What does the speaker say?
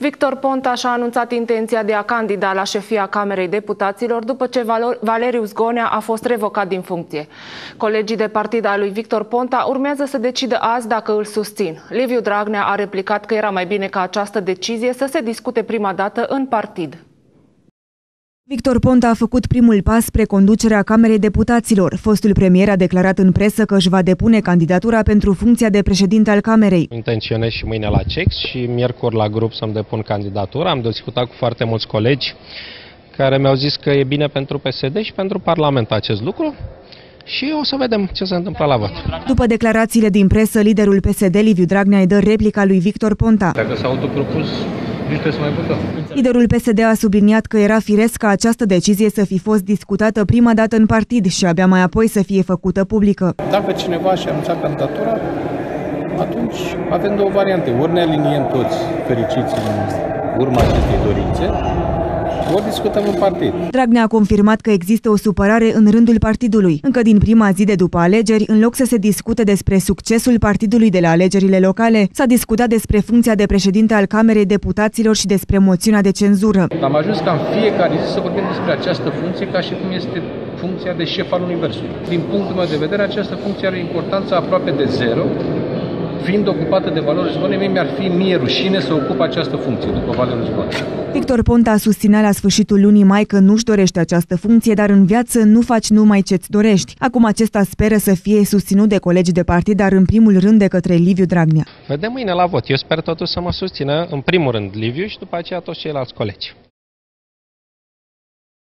Victor Pontaș și-a anunțat intenția de a candida la șefia Camerei Deputaților după ce Valeriu Zgonea a fost revocat din funcție. Colegii de partid al lui Victor Ponta urmează să decidă azi dacă îl susțin. Liviu Dragnea a replicat că era mai bine ca această decizie să se discute prima dată în partid. Victor Ponta a făcut primul pas spre conducerea Camerei Deputaților. Fostul premier a declarat în presă că își va depune candidatura pentru funcția de președinte al Camerei. Intenționez și mâine la CEX și miercuri la grup să-mi depun candidatura. Am discutat cu foarte mulți colegi care mi-au zis că e bine pentru PSD și pentru Parlament acest lucru și o să vedem ce se întâmplă la vot. După declarațiile din presă, liderul PSD, Liviu Dragnea, îi dă replica lui Victor Ponta. Dacă s-a autopropus nici trebuie să mai votăm. Liderul PSD a subliniat că era firesc ca această decizie să fi fost discutată prima dată în partid și abia mai apoi să fie făcută publică. Dacă cineva și-a anunțat candidatura, atunci avem două variante. Ori ne aliniem toți fericiți în urma acestei dorințe, ori discutăm în partid. Dragnea a confirmat că există o supărare în rândul partidului. Încă din prima zi de după alegeri, în loc să se discute despre succesul partidului de la alegerile locale, s-a discutat despre funcția de președinte al Camerei Deputaților și despre moțiunea de cenzură. Am ajuns ca în fiecare zi să vorbim despre această funcție ca și cum este funcția de șef al Universului. Din punctul meu de vedere, această funcție are importanță aproape de zero, fiind ocupată de valori zgone, mie mi-ar fi mie rușine să ocup această funcție după valori zgone. Victor Ponta susținea la sfârșitul lunii mai că nu-și dorește această funcție, dar în viață nu faci numai ce-ți dorești. Acum acesta speră să fie susținut de colegi de partid, dar în primul rând de către Liviu Dragnea. Vedem mâine la vot. Eu sper totuși să mă susțină în primul rând Liviu și după aceea toți ceilalți colegi.